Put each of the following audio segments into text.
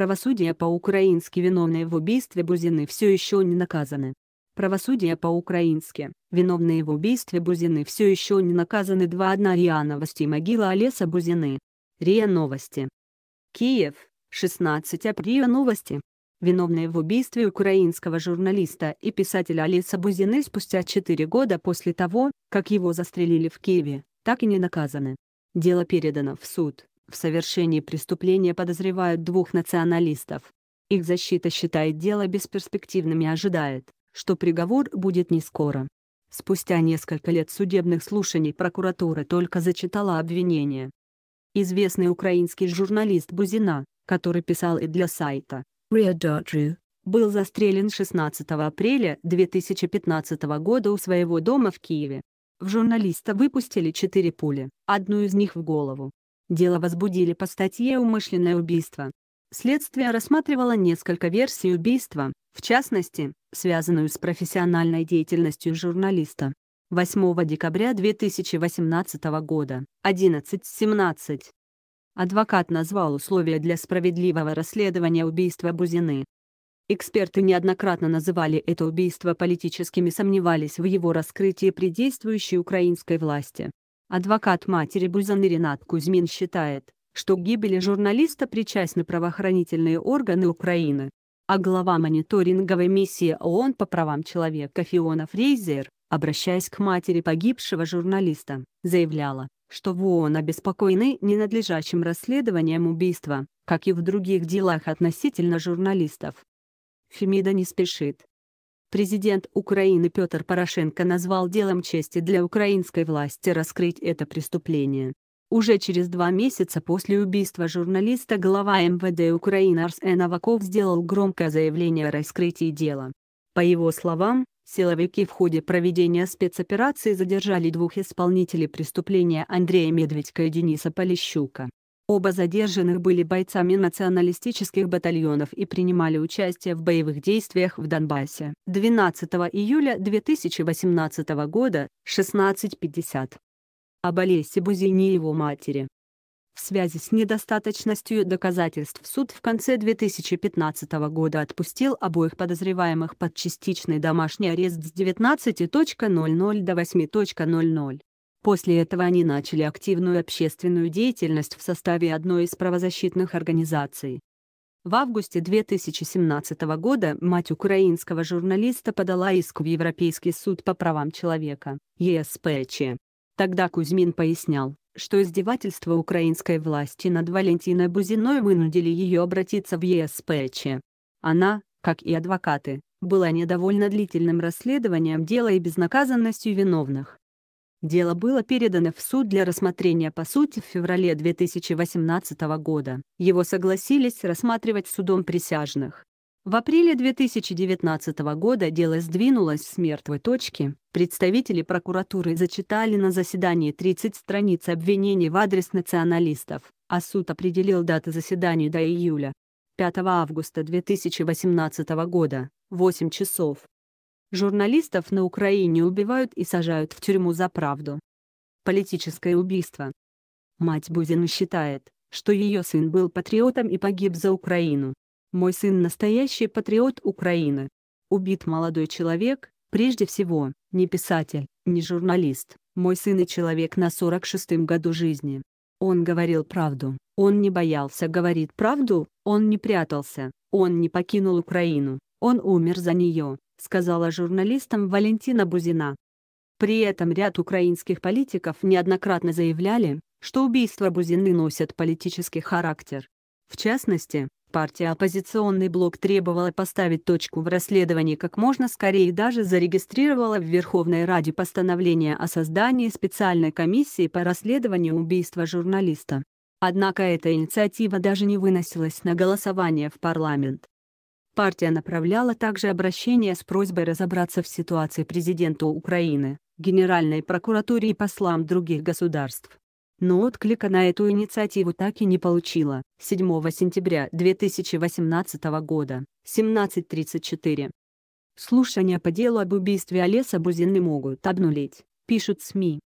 Правосудие по-украински виновные в убийстве Бузины все еще не наказаны. Правосудие по-украински. Виновные в убийстве Бузины все еще не наказаны. 2.1 РИА Новости могила Олеса Бузины. РИА Новости. Киев, 16 апреля Новости. Виновные в убийстве украинского журналиста и писателя Олеса Бузины спустя 4 года после того, как его застрелили в Киеве, так и не наказаны. Дело передано в суд. В совершении преступления подозревают двух националистов. Их защита считает дело бесперспективным и ожидает, что приговор будет не скоро. Спустя несколько лет судебных слушаний прокуратура только зачитала обвинение. Известный украинский журналист Бузина, который писал и для сайта Ria.ru, был застрелен 16 апреля 2015 года у своего дома в Киеве. В журналиста выпустили четыре пули, одну из них в голову. Дело возбудили по статье «Умышленное убийство». Следствие рассматривало несколько версий убийства, в частности, связанную с профессиональной деятельностью журналиста. 8 декабря 2018 года, 11.17. Адвокат назвал условия для справедливого расследования убийства Бузины. Эксперты неоднократно называли это убийство политическим и сомневались в его раскрытии при действующей украинской власти. Адвокат матери Бузаны Ренат Кузьмин считает, что к гибели журналиста причастны правоохранительные органы Украины. А глава мониторинговой миссии ООН по правам человека Фиона Фрейзер, обращаясь к матери погибшего журналиста, заявляла, что в ООН обеспокоены ненадлежащим расследованием убийства, как и в других делах относительно журналистов. Фемида не спешит, Президент Украины Петр Порошенко назвал делом чести для украинской власти раскрыть это преступление. Уже через два месяца после убийства журналиста глава МВД Украины Арсен Аваков сделал громкое заявление о раскрытии дела. По его словам, силовики в ходе проведения спецоперации задержали двух исполнителей преступления Андрея Медведька и Дениса Полищука. Оба задержанных были бойцами националистических батальонов и принимали участие в боевых действиях в Донбассе. 12 июля 2018 года, 16.50. Об Олесе Бузине и его матери. В связи с недостаточностью доказательств суд в конце 2015 года отпустил обоих подозреваемых под частичный домашний арест с 19.00 до 8.00. После этого они начали активную общественную деятельность в составе одной из правозащитных организаций. В августе 2017 года мать украинского журналиста подала иск в Европейский суд по правам человека, ЕСПЧ. Тогда Кузьмин пояснял, что издевательства украинской власти над Валентиной Бузиной вынудили ее обратиться в ЕСПЧ. Она, как и адвокаты, была недовольна длительным расследованием дела и безнаказанностью виновных. Дело было передано в суд для рассмотрения по сути в феврале 2018 года. Его согласились рассматривать судом присяжных. В апреле 2019 года дело сдвинулось с мертвой точки. Представители прокуратуры зачитали на заседании 30 страниц обвинений в адрес националистов, а суд определил даты заседаний до июля. 5 августа 2018 года, 8 часов. Журналистов на Украине убивают и сажают в тюрьму за правду. Политическое убийство. Мать Бузина считает, что ее сын был патриотом и погиб за Украину. Мой сын настоящий патриот Украины. Убит молодой человек, прежде всего, не писатель, не журналист, мой сын и человек на 46-м году жизни. Он говорил правду, он не боялся говорить правду, он не прятался, он не покинул Украину, он умер за нее, сказала журналистам Валентина Бузина. При этом ряд украинских политиков неоднократно заявляли, что убийства Бузины носят политический характер. В частности, партия «Оппозиционный блок» требовала поставить точку в расследовании как можно скорее и даже зарегистрировала в Верховной Раде постановление о создании специальной комиссии по расследованию убийства журналиста. Однако эта инициатива даже не выносилась на голосование в парламент. Партия направляла также обращение с просьбой разобраться в ситуации президенту Украины, Генеральной прокуратуре и послам других государств. Но отклика на эту инициативу так и не получила. 7 сентября 2018 года, 17.34. Слушания по делу об убийстве Олеса Бузины могут обнулить, пишут СМИ.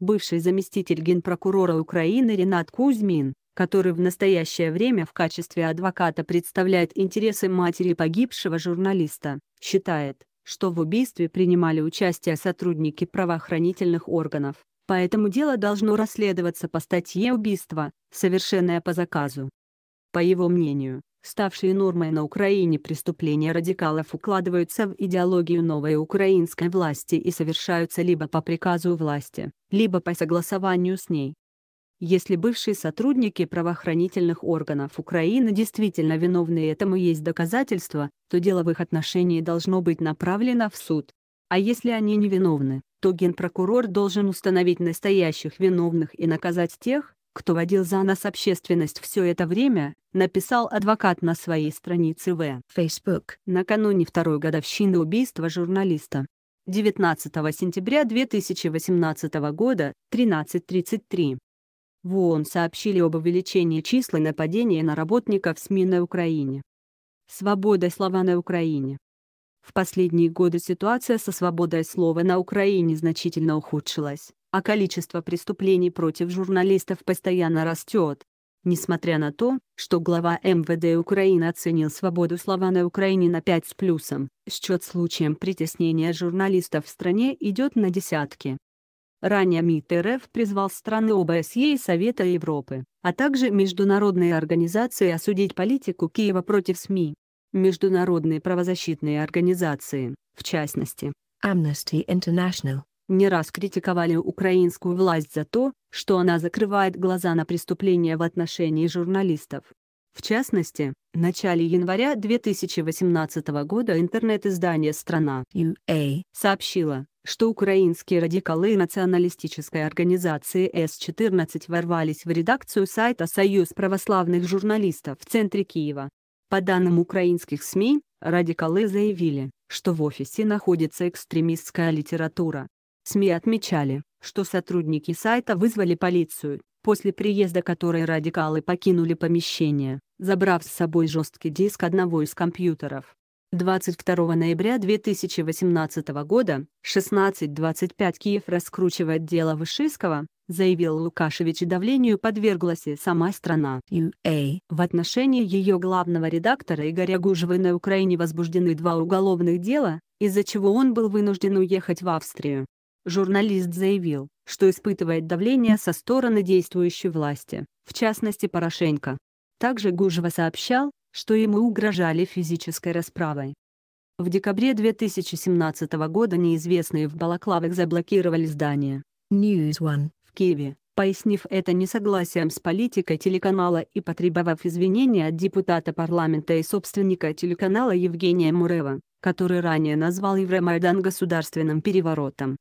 Бывший заместитель генпрокурора Украины Ренат Кузьмин, который в настоящее время в качестве адвоката представляет интересы матери погибшего журналиста, считает, что в убийстве принимали участие сотрудники правоохранительных органов, поэтому дело должно расследоваться по статье убийства, совершенное по заказу. По его мнению, ставшие нормой на Украине преступления радикалов укладываются в идеологию новой украинской власти и совершаются либо по приказу власти, либо по согласованию с ней. Если бывшие сотрудники правоохранительных органов Украины действительно виновны и этому есть доказательства, то дело в их отношении должно быть направлено в суд. А если они невиновны, то генпрокурор должен установить настоящих виновных и наказать тех, кто водил за нас общественность все это время, написал адвокат на своей странице в Facebook накануне второй годовщины убийства журналиста. 19 сентября 2018 года, 13.33. В ООН сообщили об увеличении числа нападений на работников СМИ на Украине. Свобода слова на Украине. В последние годы ситуация со свободой слова на Украине значительно ухудшилась, а количество преступлений против журналистов постоянно растет. Несмотря на то, что глава МВД Украины оценил свободу слова на Украине на 5 с плюсом, счет случаем притеснения журналистов в стране идет на десятки. Ранее МИД РФ призвал страны ОБСЕ и Совета Европы, а также международные организации осудить политику Киева против СМИ. Международные правозащитные организации, в частности, Amnesty International, не раз критиковали украинскую власть за то, что она закрывает глаза на преступления в отношении журналистов. В частности, в начале января 2018 года интернет-издание «Страна» UA сообщило, что украинские радикалы националистической организации С-14 ворвались в редакцию сайта «Союз православных журналистов» в центре Киева. По данным украинских СМИ, радикалы заявили, что в офисе находится экстремистская литература. СМИ отмечали, что сотрудники сайта вызвали полицию, после приезда которой радикалы покинули помещение, забрав с собой жесткий диск одного из компьютеров. 22 ноября 2018 года, 16.25 Киев раскручивает дело Вышинского, заявил Лукашевич и давлению подверглась и сама страна. UA. В отношении ее главного редактора Игоря Гужева на Украине возбуждены два уголовных дела, из-за чего он был вынужден уехать в Австрию. Журналист заявил, что испытывает давление со стороны действующей власти, в частности Порошенко. Также Гужева сообщал, что ему угрожали физической расправой. В декабре 2017 года неизвестные в Балаклавах заблокировали здание News One в Киеве, пояснив это несогласием с политикой телеканала и потребовав извинения от депутата парламента и собственника телеканала Евгения Мурева, который ранее назвал Евромайдан государственным переворотом.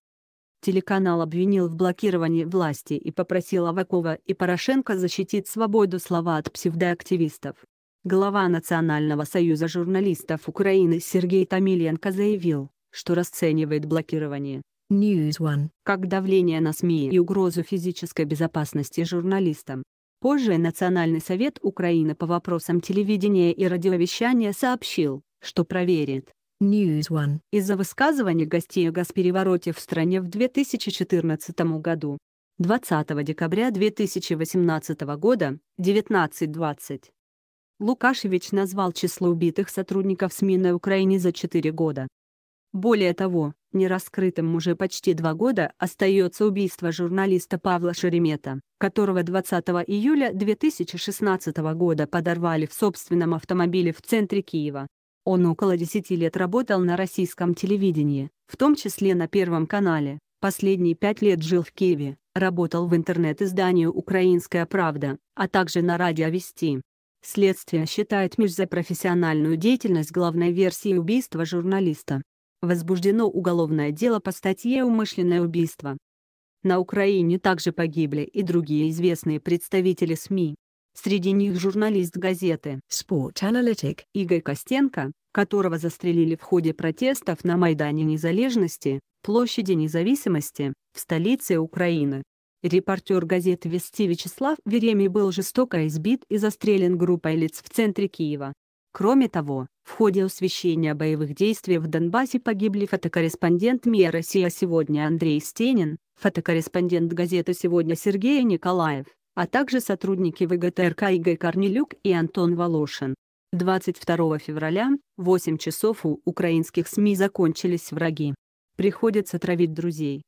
Телеканал обвинил в блокировании власти и попросил Авакова и Порошенко защитить свободу слова от псевдоактивистов. Глава Национального союза журналистов Украины Сергей Томиленко заявил, что расценивает блокирование News One как давление на СМИ и угрозу физической безопасности журналистам. Позже Национальный совет Украины по вопросам телевидения и радиовещания сообщил, что проверит News One из-за высказываний гостей о госперевороте в стране в 2014 году. 20 декабря 2018 года, 19.20. Лукашевич назвал число убитых сотрудников СМИ на Украине за 4 года. Более того, нераскрытым уже почти два года остается убийство журналиста Павла Шеремета, которого 20 июля 2016 года подорвали в собственном автомобиле в центре Киева. Он около 10 лет работал на российском телевидении, в том числе на Первом канале. Последние пять лет жил в Киеве, работал в интернет-издании «Украинская правда», а также на радио «Вести». Следствие считает МИЖ за профессиональную деятельность главной версии убийства журналиста. Возбуждено уголовное дело по статье «Умышленное убийство». На Украине также погибли и другие известные представители СМИ. Среди них журналист газеты Sport Analytic Игорь Костенко, которого застрелили в ходе протестов на Майдане Незалежности, площади Независимости, в столице Украины. Репортер газеты «Вести» Вячеслав Веремий был жестоко избит и застрелен группой лиц в центре Киева. Кроме того, в ходе освещения боевых действий в Донбассе погибли фотокорреспондент МИА «Россия сегодня» Андрей Стенин, фотокорреспондент газеты «Сегодня» Сергей Николаев, а также сотрудники ВГТРК Игорь Корнелюк и Антон Волошин. 22 февраля, 8 часов у украинских СМИ закончились враги. Приходится травить друзей.